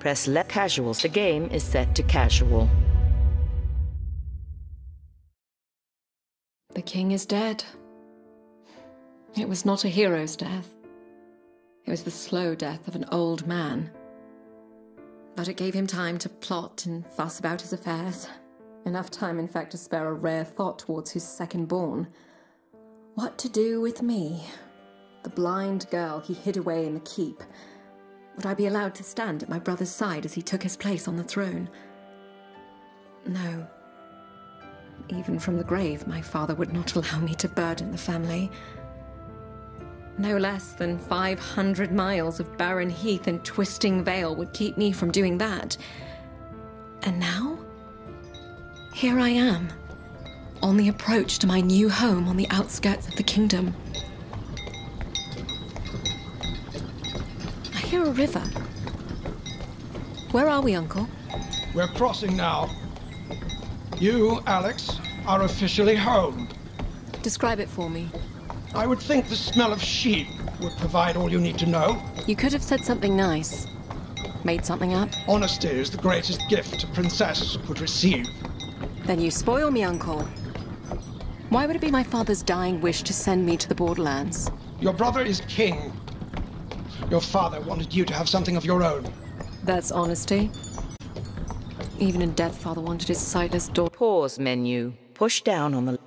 Press left casual. The game is set to casual. The king is dead. It was not a hero's death. It was the slow death of an old man. But it gave him time to plot and fuss about his affairs. Enough time, in fact, to spare a rare thought towards his second born. What to do with me? The blind girl he hid away in the keep. Would I be allowed to stand at my brother's side as he took his place on the throne? No. Even from the grave, my father would not allow me to burden the family. No less than 500 miles of barren heath and twisting vale would keep me from doing that. And now? Here I am, on the approach to my new home on the outskirts of the kingdom. Hear a river. Where are we, Uncle? We're crossing now. You, Alex, are officially home. Describe it for me. I would think the smell of sheep would provide all you need to know. You could have said something nice. Made something up. Honesty is the greatest gift a princess could receive. Then you spoil me, Uncle. Why would it be my father's dying wish to send me to the Borderlands? Your brother is king. Your father wanted you to have something of your own. That's honesty. Even in death, father wanted his sightless daughter. Pause menu. Push down on the